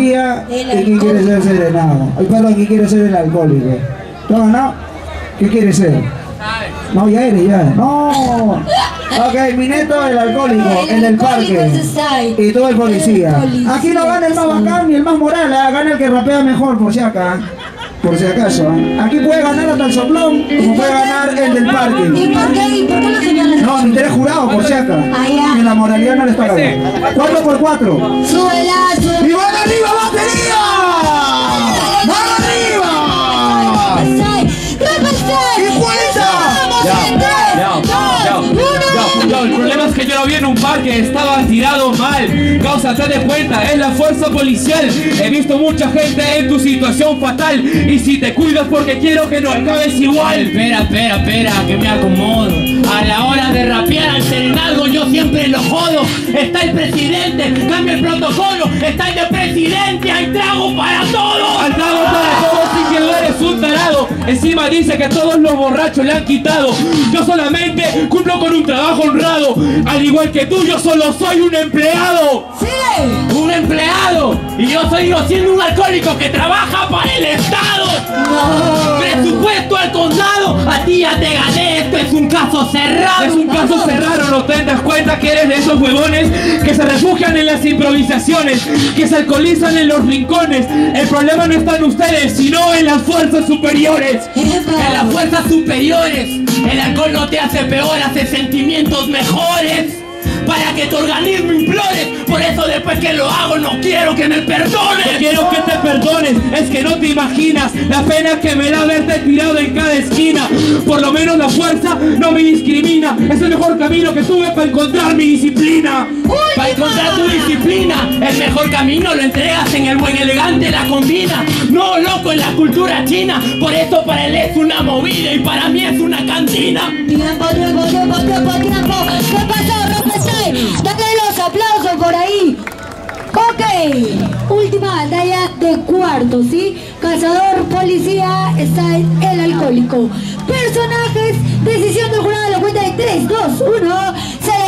policía y quién quiere ser serenado. Ay, perdón, quién quiere ser el alcohólico. ¿No, no? ¿Qué quiere ser? No, ya eres, ya. No. Ok, mi neto el alcohólico, el del parque. Y tú el policía. Aquí no gana el más bacán ni el más moral, ¿ah? gana el que rapea mejor, por si acá. Por si acaso. ¿ah? Aquí puede ganar hasta el soplón, como puede ganar el del ¿Y parque. por qué? ¿Y por qué moralidad no le está ganando. Cuatro por cuatro. Súbela, súbela. ¡Y van arriba, batería! ¡Van arriba! ¡Y cuenta! No, el problema es que yo lo vi en un parque, estaba tirado mal. Causa, te de cuenta, es la fuerza policial. He visto mucha gente en tu situación fatal. Y si te cuidas porque quiero que no acabes igual. Espera, espera, espera, que me acomodo. Siempre lo jodo. Está el presidente, cambia el protocolo. Está el de presidente, hay trago para todos. Al trago para todos y que eres un tarado. Encima dice que todos los borrachos le han quitado. Yo solamente cumplo con un trabajo honrado. Al igual que tú, yo solo soy un empleado. ¡Sí! Un empleado. Y yo soy yo siendo un alcohólico que trabaja para el Estado. Presupuesto al condado. A ti ya te gané. Esto es un caso cerrado. Es un caso cerrado, no que eres de esos huevones que se refugian en las improvisaciones, que se alcoholizan en los rincones. El problema no está en ustedes, sino en las fuerzas superiores. En las fuerzas superiores. El alcohol no te hace peor, hace sentimientos mejores. Para que tu organismo. Por eso después que lo hago no quiero que me perdones. Quiero que te perdones, es que no te imaginas la pena que me da verte tirado en cada esquina. Por lo menos la fuerza no me discrimina. Es el mejor camino que tuve para encontrar mi disciplina. Para encontrar tu disciplina, el mejor camino lo entregas en el buen elegante, la combina. No loco en la cultura china, por eso para él es una movida y para mí es una cantina. Tiempo, tiempo, tiempo, tiempo, tiempo. ¿Qué pasó, áreas de cuarto, ¿sí? Cazador, policía, está el alcohólico. Personajes, decisión del jurado de la cuenta de 3, 2, 1, 6.